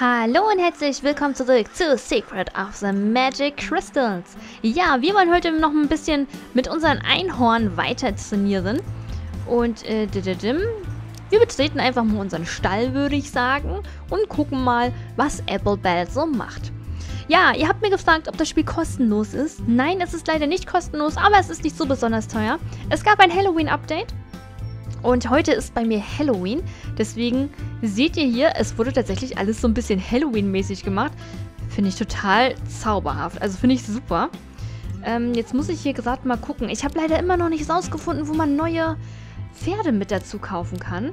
Hallo und herzlich willkommen zurück zu Secret of the Magic Crystals. Ja, wir wollen heute noch ein bisschen mit unseren Einhorn weiter trainieren. Und äh, wir betreten einfach mal unseren Stall, würde ich sagen, und gucken mal, was Applebell so macht. Ja, ihr habt mir gefragt, ob das Spiel kostenlos ist. Nein, es ist leider nicht kostenlos, aber es ist nicht so besonders teuer. Es gab ein Halloween-Update und heute ist bei mir Halloween. Deswegen seht ihr hier, es wurde tatsächlich alles so ein bisschen Halloween-mäßig gemacht. Finde ich total zauberhaft. Also finde ich super. Ähm, jetzt muss ich hier gerade mal gucken. Ich habe leider immer noch nicht rausgefunden, wo man neue Pferde mit dazu kaufen kann.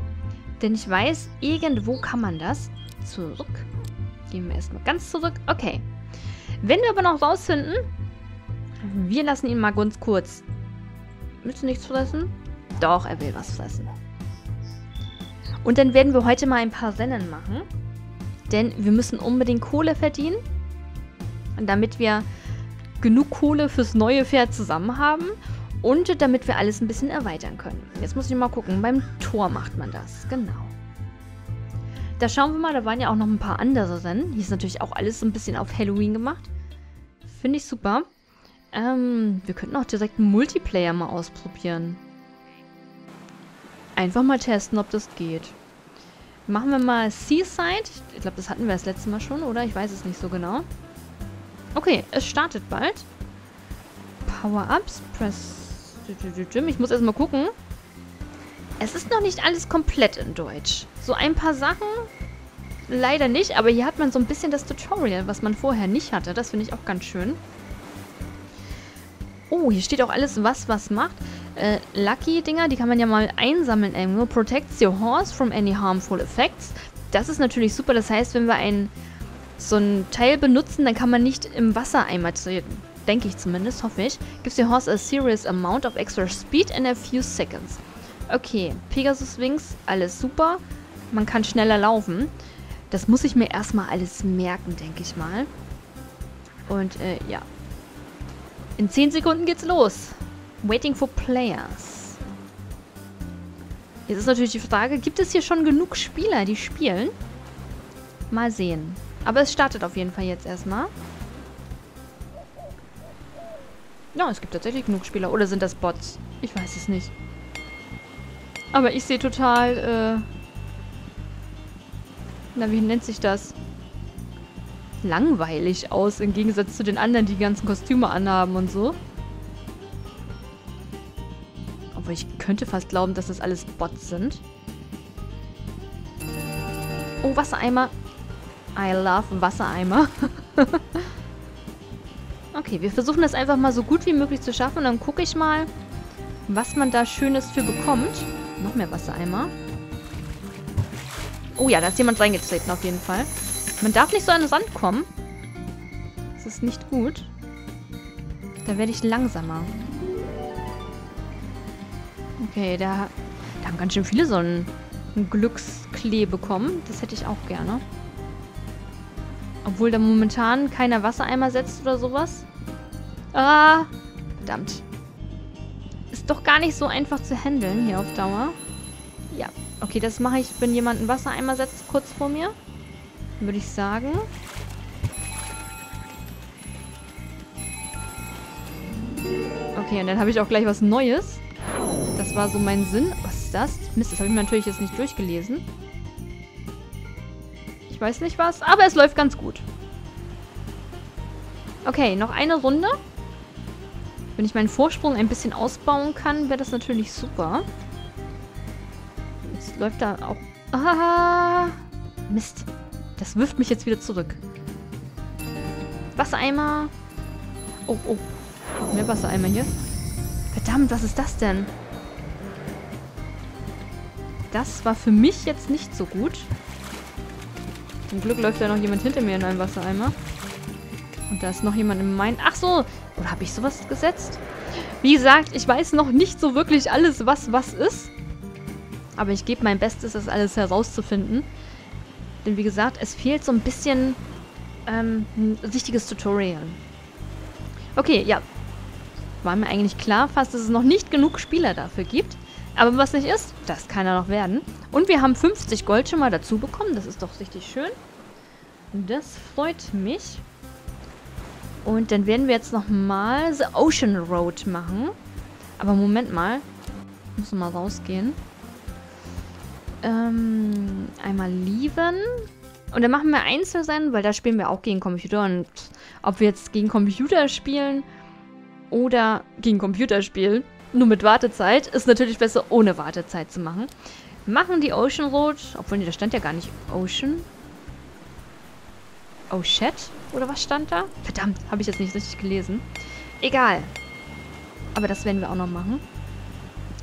Denn ich weiß, irgendwo kann man das. Zurück. Gehen wir erstmal ganz zurück. Okay. Wenn wir aber noch rausfinden, wir lassen ihn mal ganz kurz. Willst du nichts fressen? Doch, er will was fressen. Und dann werden wir heute mal ein paar Rennen machen. Denn wir müssen unbedingt Kohle verdienen. Damit wir genug Kohle fürs neue Pferd zusammen haben. Und damit wir alles ein bisschen erweitern können. Jetzt muss ich mal gucken. Beim Tor macht man das. Genau. Da schauen wir mal. Da waren ja auch noch ein paar andere Rennen. Hier ist natürlich auch alles so ein bisschen auf Halloween gemacht. Finde ich super. Ähm, wir könnten auch direkt einen Multiplayer mal ausprobieren. Einfach mal testen, ob das geht. Machen wir mal Seaside. Ich glaube, das hatten wir das letzte Mal schon, oder? Ich weiß es nicht so genau. Okay, es startet bald. Power-Ups. Press... Ich muss erstmal gucken. Es ist noch nicht alles komplett in Deutsch. So ein paar Sachen leider nicht, aber hier hat man so ein bisschen das Tutorial, was man vorher nicht hatte. Das finde ich auch ganz schön. Oh, hier steht auch alles, was was macht äh, Lucky-Dinger, die kann man ja mal einsammeln irgendwo. Protects your horse from any harmful effects. Das ist natürlich super. Das heißt, wenn wir ein, so ein Teil benutzen, dann kann man nicht im Wassereimer treten. Denke ich zumindest, hoffe ich. Gives your horse a serious amount of extra speed in a few seconds. Okay, Pegasus Wings, alles super. Man kann schneller laufen. Das muss ich mir erstmal alles merken, denke ich mal. Und äh, ja. In 10 Sekunden geht's los. Waiting for Players. Jetzt ist natürlich die Frage, gibt es hier schon genug Spieler, die spielen? Mal sehen. Aber es startet auf jeden Fall jetzt erstmal. Ja, es gibt tatsächlich genug Spieler. Oder sind das Bots? Ich weiß es nicht. Aber ich sehe total, äh... Na, wie nennt sich das? Langweilig aus, im Gegensatz zu den anderen, die die ganzen Kostüme anhaben und so. Aber ich könnte fast glauben, dass das alles Bots sind. Oh, Wassereimer. I love Wassereimer. okay, wir versuchen das einfach mal so gut wie möglich zu schaffen. Und dann gucke ich mal, was man da Schönes für bekommt. Noch mehr Wassereimer. Oh ja, da ist jemand reingetreten auf jeden Fall. Man darf nicht so an den Sand kommen. Das ist nicht gut. Da werde ich langsamer. Okay, da, da haben ganz schön viele so einen, einen Glücksklee bekommen. Das hätte ich auch gerne. Obwohl da momentan keiner Wassereimer setzt oder sowas. Ah, verdammt. Ist doch gar nicht so einfach zu handeln hier auf Dauer. Ja, okay, das mache ich, wenn jemand einen Wassereimer setzt kurz vor mir. Würde ich sagen. Okay, und dann habe ich auch gleich was Neues. Das war so mein Sinn. Was ist das? Mist, das habe ich mir natürlich jetzt nicht durchgelesen. Ich weiß nicht was, aber es läuft ganz gut. Okay, noch eine Runde. Wenn ich meinen Vorsprung ein bisschen ausbauen kann, wäre das natürlich super. Jetzt läuft da auch... Ah, Mist. Das wirft mich jetzt wieder zurück. Wassereimer. Oh, oh. Mehr Wassereimer hier. Verdammt, was ist das denn? Das war für mich jetzt nicht so gut. Zum Glück läuft ja noch jemand hinter mir in einem Wassereimer. Und da ist noch jemand in meinen... Ach so! Oder habe ich sowas gesetzt? Wie gesagt, ich weiß noch nicht so wirklich alles, was was ist. Aber ich gebe mein Bestes, das alles herauszufinden. Denn wie gesagt, es fehlt so ein bisschen ähm, ein richtiges Tutorial. Okay, ja. War mir eigentlich klar fast, dass es noch nicht genug Spieler dafür gibt. Aber was nicht ist, das kann er noch werden. Und wir haben 50 Gold schon mal dazu bekommen. Das ist doch richtig schön. Das freut mich. Und dann werden wir jetzt nochmal The Ocean Road machen. Aber Moment mal. Ich muss mal rausgehen. Ähm, einmal lieben. Und dann machen wir Einzelrennen, weil da spielen wir auch gegen Computer. Und ob wir jetzt gegen Computer spielen oder gegen Computer spielen, nur mit Wartezeit, ist natürlich besser ohne Wartezeit zu machen. Machen die Ocean Road, obwohl, nee, da stand ja gar nicht Ocean. Oh shit? Oder was stand da? Verdammt, habe ich jetzt nicht richtig gelesen. Egal. Aber das werden wir auch noch machen.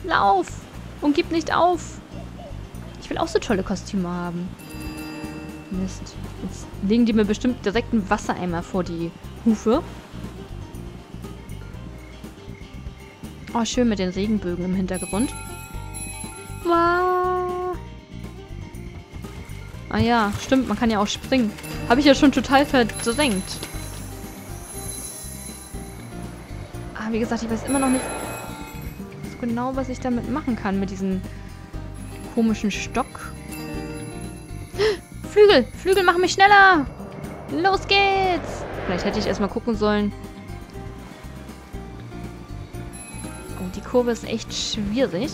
Lauf! Und gib nicht auf! Ich will auch so tolle Kostüme haben. Mist. Jetzt legen die mir bestimmt direkt einen Wassereimer vor die Hufe. Oh, schön mit den Regenbögen im Hintergrund. Wow. Ah ja, stimmt, man kann ja auch springen. Habe ich ja schon total verdrängt. Ah, wie gesagt, ich weiß immer noch nicht so genau, was ich damit machen kann mit diesem komischen Stock. Flügel! Flügel machen mich schneller! Los geht's! Vielleicht hätte ich erstmal gucken sollen. Oh, die Kurve ist echt schwierig.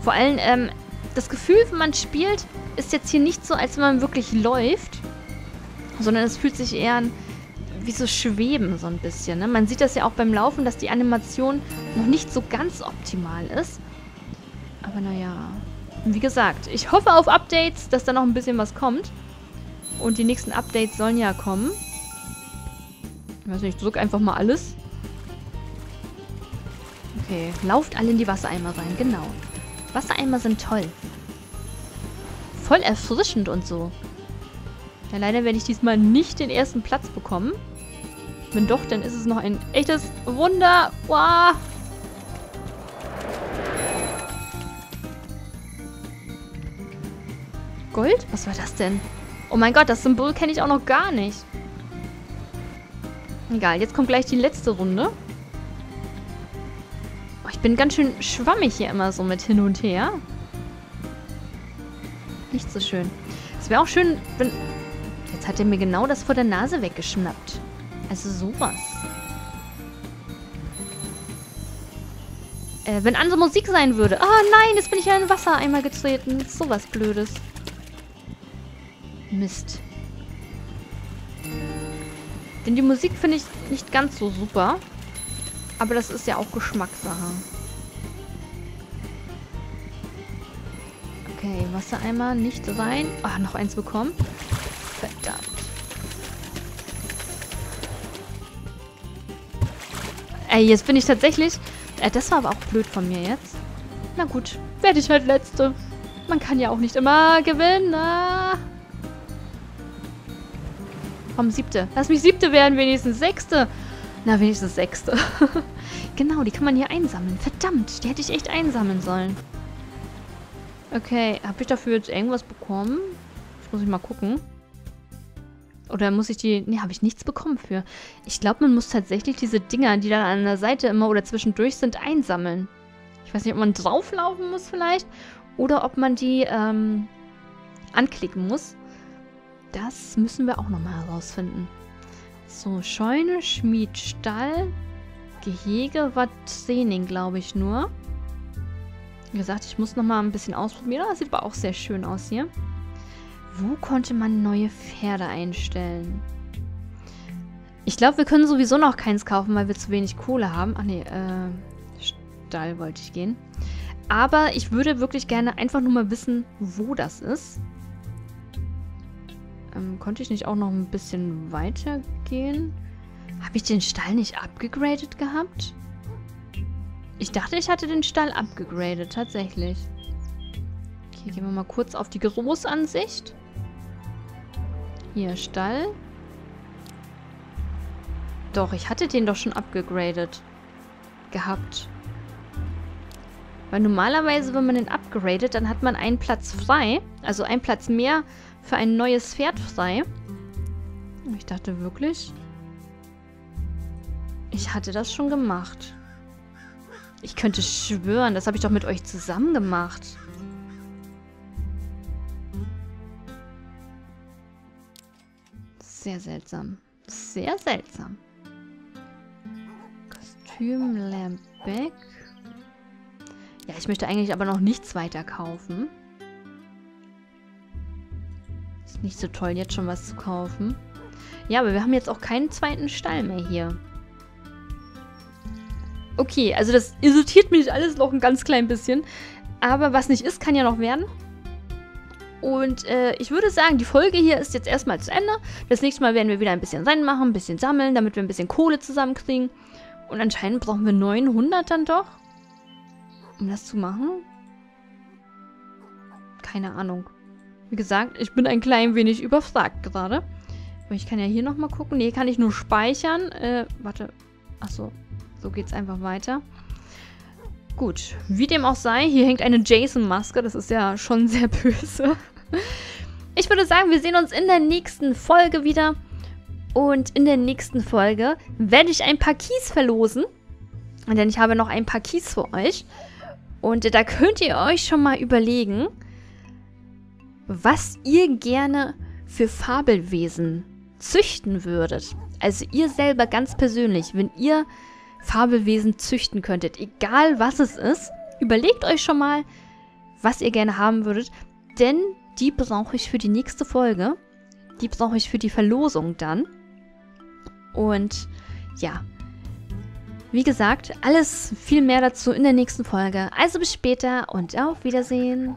Vor allem, ähm, das Gefühl, wenn man spielt, ist jetzt hier nicht so, als wenn man wirklich läuft, sondern es fühlt sich eher an wie so Schweben so ein bisschen. Ne? Man sieht das ja auch beim Laufen, dass die Animation noch nicht so ganz optimal ist. Aber naja, wie gesagt, ich hoffe auf Updates, dass da noch ein bisschen was kommt. Und die nächsten Updates sollen ja kommen. Ich weiß nicht, ich drücke einfach mal alles. Okay, lauft alle in die Wassereimer rein, genau. Wassereimer sind toll. Voll erfrischend und so. Ja, leider werde ich diesmal nicht den ersten Platz bekommen. Wenn doch, dann ist es noch ein echtes Wunder. Wow. Gold? Was war das denn? Oh mein Gott, das Symbol kenne ich auch noch gar nicht. Egal, jetzt kommt gleich die letzte Runde. Oh, ich bin ganz schön schwammig hier immer so mit hin und her. Nicht so schön. Es wäre auch schön, wenn... Jetzt hat er mir genau das vor der Nase weggeschnappt. Also sowas. Äh, wenn andere Musik sein würde. Ah, nein, jetzt bin ich ja in Wasser einmal getreten. Sowas Blödes. Mist. Denn die Musik finde ich nicht ganz so super. Aber das ist ja auch Geschmackssache. Okay, Wassereimer nicht rein. Ah, noch eins bekommen. Verdammt. Ey, jetzt bin ich tatsächlich... Äh, das war aber auch blöd von mir jetzt. Na gut, werde ich halt Letzte. Man kann ja auch nicht immer gewinnen. Ah. Komm, siebte. Lass mich siebte werden, wenigstens sechste. Na, wenigstens sechste. genau, die kann man hier einsammeln. Verdammt, die hätte ich echt einsammeln sollen. Okay, habe ich dafür jetzt irgendwas bekommen? Das muss ich mal gucken. Oder muss ich die... Ne, habe ich nichts bekommen für. Ich glaube, man muss tatsächlich diese Dinger, die dann an der Seite immer oder zwischendurch sind, einsammeln. Ich weiß nicht, ob man drauflaufen muss vielleicht. Oder ob man die ähm, anklicken muss. Das müssen wir auch nochmal herausfinden. So, Scheune, Schmied, Stall, Gehege war Training, glaube ich, nur. Wie gesagt, ich muss nochmal ein bisschen ausprobieren. Das sieht aber auch sehr schön aus hier. Wo konnte man neue Pferde einstellen? Ich glaube, wir können sowieso noch keins kaufen, weil wir zu wenig Kohle haben. Ach nee, äh, Stall wollte ich gehen. Aber ich würde wirklich gerne einfach nur mal wissen, wo das ist. Ähm, konnte ich nicht auch noch ein bisschen weiter gehen? Habe ich den Stall nicht abgegradet gehabt? Ich dachte, ich hatte den Stall abgegradet, tatsächlich. Okay, gehen wir mal kurz auf die Großansicht. Hier, Stall. Doch, ich hatte den doch schon abgegradet. Gehabt. Weil normalerweise, wenn man den upgradet, dann hat man einen Platz frei. Also einen Platz mehr für ein neues Pferd frei. Ich dachte wirklich, ich hatte das schon gemacht. Ich könnte schwören, das habe ich doch mit euch zusammen gemacht. Sehr seltsam. Sehr seltsam. Kostüm, Lambeck. Ja, ich möchte eigentlich aber noch nichts weiter kaufen. Nicht so toll, jetzt schon was zu kaufen. Ja, aber wir haben jetzt auch keinen zweiten Stall mehr hier. Okay, also das irritiert mich alles noch ein ganz klein bisschen. Aber was nicht ist, kann ja noch werden. Und äh, ich würde sagen, die Folge hier ist jetzt erstmal zu Ende. Das nächste Mal werden wir wieder ein bisschen Rennen machen, ein bisschen sammeln, damit wir ein bisschen Kohle zusammenkriegen. Und anscheinend brauchen wir 900 dann doch, um das zu machen. Keine Ahnung. Wie gesagt, ich bin ein klein wenig überfragt gerade. Aber ich kann ja hier nochmal gucken. Nee, kann ich nur speichern. Äh, warte. Achso, so geht's einfach weiter. Gut, wie dem auch sei, hier hängt eine Jason-Maske. Das ist ja schon sehr böse. Ich würde sagen, wir sehen uns in der nächsten Folge wieder. Und in der nächsten Folge werde ich ein paar Keys verlosen. Denn ich habe noch ein paar Keys für euch. Und da könnt ihr euch schon mal überlegen, was ihr gerne für Fabelwesen züchten würdet. Also ihr selber ganz persönlich, wenn ihr Fabelwesen züchten könntet, egal was es ist, überlegt euch schon mal, was ihr gerne haben würdet, denn die brauche ich für die nächste Folge. Die brauche ich für die Verlosung dann. Und ja, wie gesagt, alles viel mehr dazu in der nächsten Folge. Also bis später und auf Wiedersehen.